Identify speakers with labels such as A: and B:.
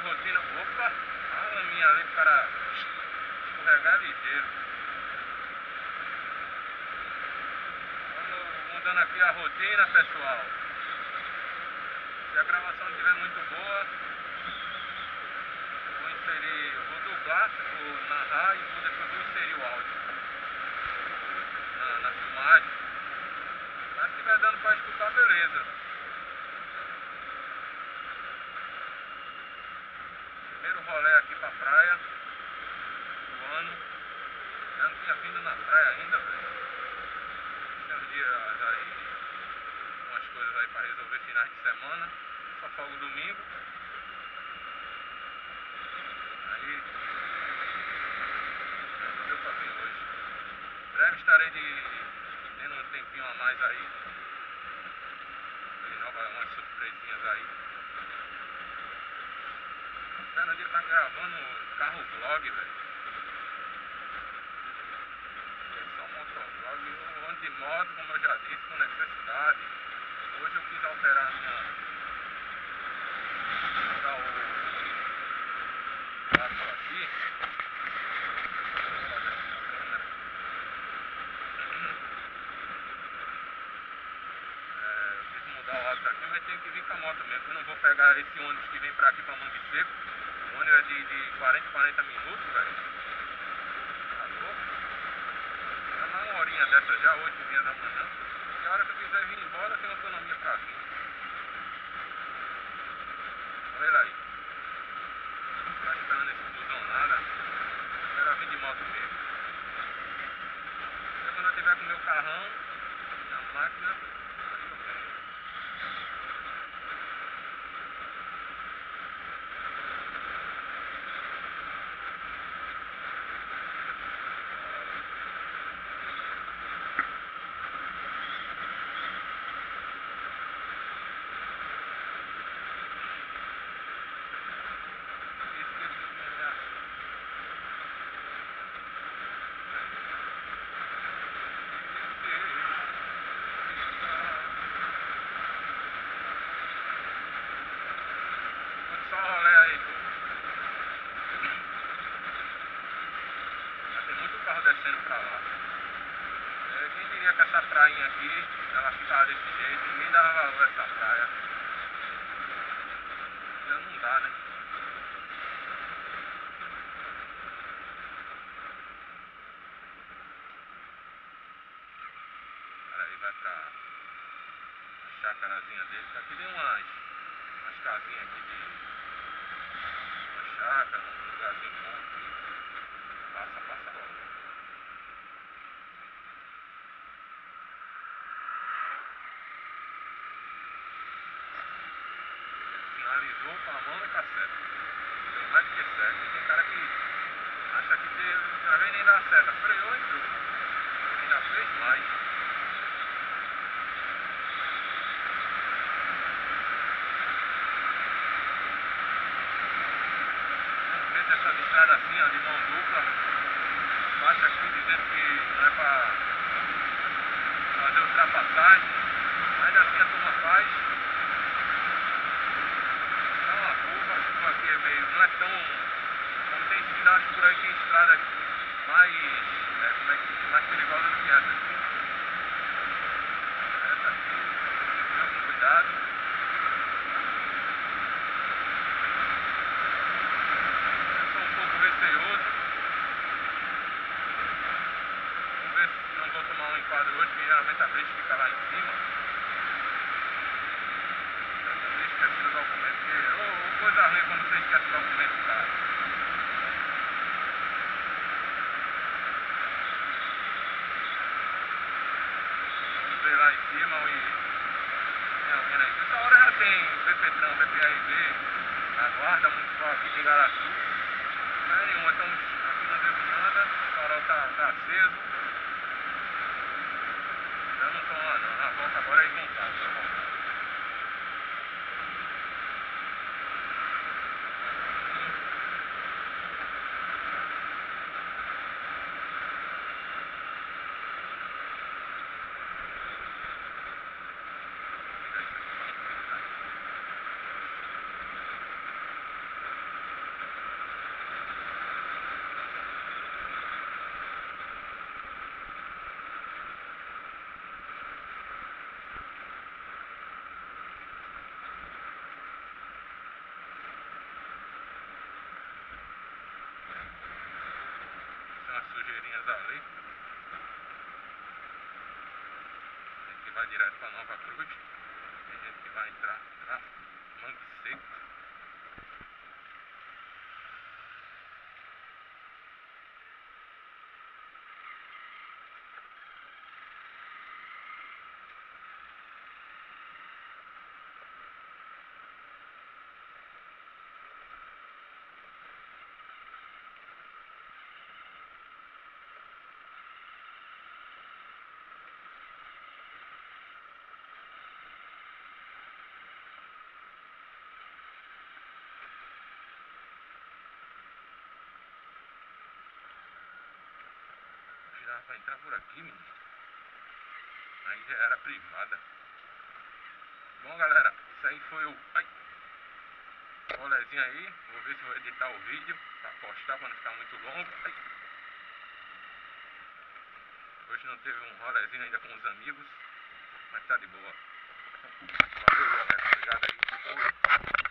A: rotina. Opa, a minha ali, para escorregar ligeiro. Vamos mudando aqui a rotina, pessoal. Se a gravação estiver muito boa, vou inserir, vou dublar, vou narrar e vou depois vou inserir o áudio na, na filmagem. Mas se estiver dando para escutar, beleza. Primeiro rolê aqui pra praia do ano. Já não tinha vindo na praia ainda, velho. Tem uns dias aí, umas coisas aí pra resolver finais de semana. Só folgo domingo. Aí não deu pra vir hoje. Breve estarei de tendo um tempinho a mais aí. Tem umas surpresinhas aí. Cara, dia tá gravando carro vlog, velho. É só motovlog. Moto, como eu já disse, com necessidade. Hoje eu quis alterar a minha. Mudar o. o arco aqui. É, eu quis mudar o hábito aqui, mas tem que vir com a moto mesmo. Eu não vou pegar esse ônibus que vem pra aqui pra Mangue Seco. O ônibus é de, de 40, 40 minutos, velho. Tá louco? Tá horinha dessa já, 8 e meia da manhã. E a hora que eu quiser vir embora, tenho autonomia pra vir. Olha ele aí. Tá esperando esse busão nada. Melhor vir de moto mesmo. E quando eu tiver com o meu carrão, minha máquina, aí eu venho. Só um rolê aí, pô. Já tem muito carro descendo pra lá. Que essa prainha aqui, ela ficava desse jeito, ninguém dava valor a essa praia. Já não dá, né? Aí vai pra a chácarazinha dele. Aqui tem umas, umas casinhas aqui de uma chácara, um lugarzinho bom aqui. Passa, passa logo. Finalizou com a mão e tá certo. Tem mais do que certo. Tem cara que acha que deu, já vem nem dá certo. Freou e entrou. Ainda fez mais. Vamos ver dessas estradas assim, ó, de mão dupla. Baixa aqui dizendo que não é pra fazer ultrapassagem. Ainda assim a turma faz. Dá uma curva, a curva aqui é meio. não é tão. Como tem cidades por aí que tem estrada mais. É, como é que, mais perigosa do que essa aqui. Essa aqui, tem que ter com cuidado. Eu sou um pouco receoso. Vamos ver se não vou tomar um enquadro hoje, porque geralmente a blitz fica lá em cima. Eu não esqueci o documento, porque ô, ô, coisa ruim quando você esquece o documento, cara. Vamos ver lá em cima e tem alguém lá em cima. Essa hora já tem o VPTrão, VPRV, a guarda municipal aqui de Igaraçu. Não é nenhuma, estamos aqui na Devinanda, o farol tá, tá aceso. Já não estão lá não, na volta agora eles vão estar, pra voltar. Virar isso aqui pra não ficar. Casinhas ali. A gente vai direto para Nova Cruz. A gente vai entrar na Mangue Seco. Dava pra entrar por aqui, menino. Aí já era privada. Bom, galera, isso aí foi o... Ai! Rolezinho aí. Vou ver se vou editar o vídeo pra postar pra não ficar muito longo. Ai! Hoje não teve um rolezinho ainda com os amigos, mas tá de boa. Valeu, galera. Obrigado aí.